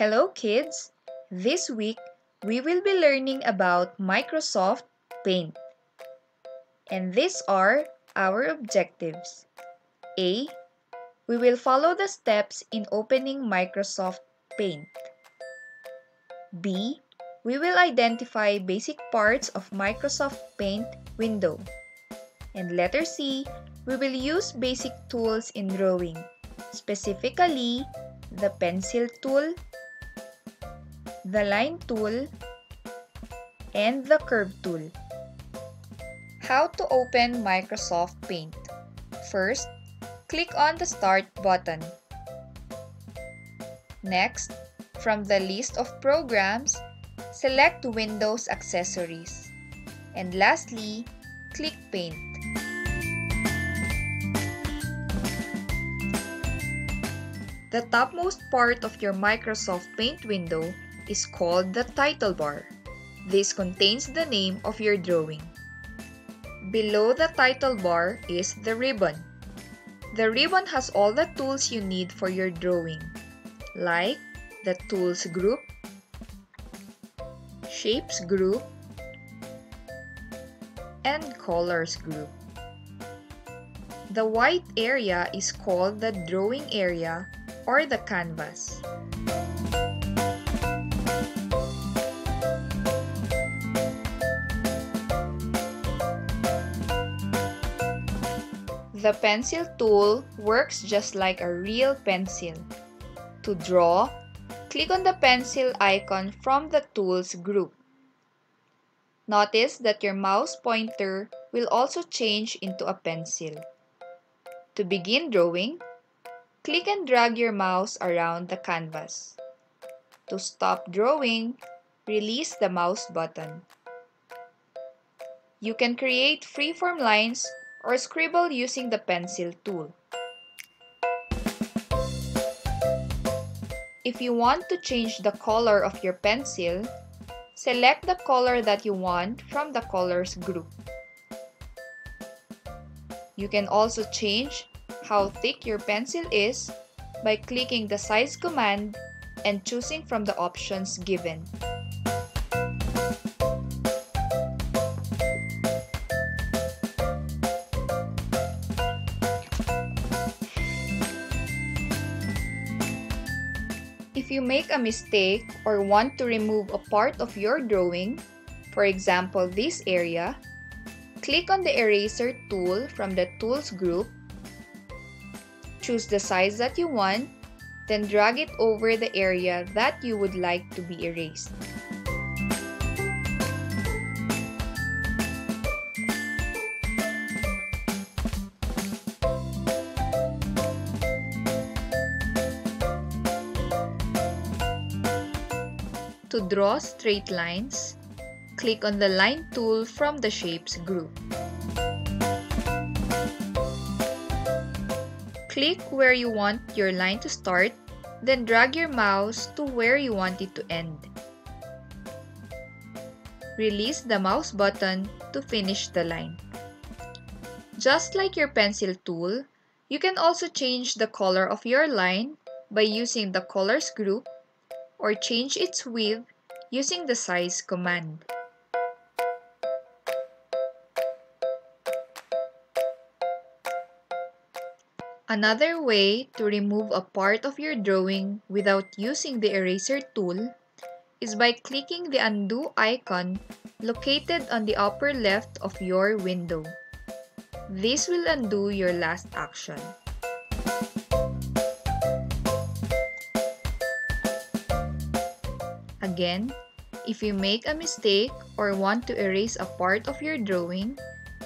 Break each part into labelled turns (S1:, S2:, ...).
S1: Hello kids! This week, we will be learning about Microsoft Paint. And these are our objectives. A. We will follow the steps in opening Microsoft Paint. B. We will identify basic parts of Microsoft Paint window. And letter C. We will use basic tools in drawing, specifically the pencil tool, the line tool, and the curve tool. How to open Microsoft Paint. First, click on the Start button. Next, from the list of programs, select Windows Accessories. And lastly, click Paint. The topmost part of your Microsoft Paint window is called the title bar. This contains the name of your drawing. Below the title bar is the ribbon. The ribbon has all the tools you need for your drawing, like the Tools group, Shapes group, and Colors group. The white area is called the drawing area or the canvas. The pencil tool works just like a real pencil. To draw, click on the pencil icon from the Tools group. Notice that your mouse pointer will also change into a pencil. To begin drawing, click and drag your mouse around the canvas. To stop drawing, release the mouse button. You can create freeform lines or scribble using the pencil tool. If you want to change the color of your pencil, select the color that you want from the colors group. You can also change how thick your pencil is by clicking the size command and choosing from the options given. If you make a mistake or want to remove a part of your drawing, for example this area, click on the eraser tool from the tools group, choose the size that you want, then drag it over the area that you would like to be erased. To draw straight lines, click on the Line tool from the Shapes group. Click where you want your line to start, then drag your mouse to where you want it to end. Release the mouse button to finish the line. Just like your pencil tool, you can also change the color of your line by using the Colors group or change its width using the size command. Another way to remove a part of your drawing without using the eraser tool is by clicking the undo icon located on the upper left of your window. This will undo your last action. Again, if you make a mistake or want to erase a part of your drawing,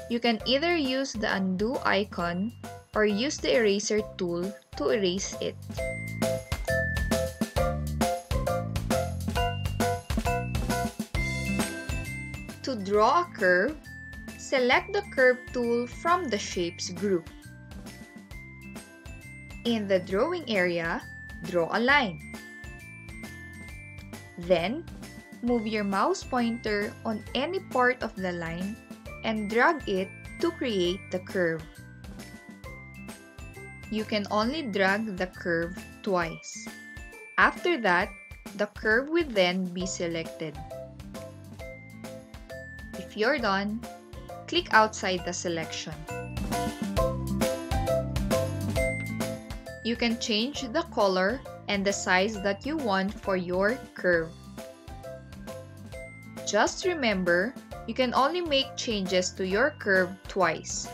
S1: you can either use the undo icon or use the eraser tool to erase it. To draw a curve, select the Curve tool from the Shapes group. In the drawing area, draw a line. Then, move your mouse pointer on any part of the line and drag it to create the curve. You can only drag the curve twice. After that, the curve will then be selected. If you're done, click outside the selection. You can change the color and the size that you want for your curve. Just remember, you can only make changes to your curve twice.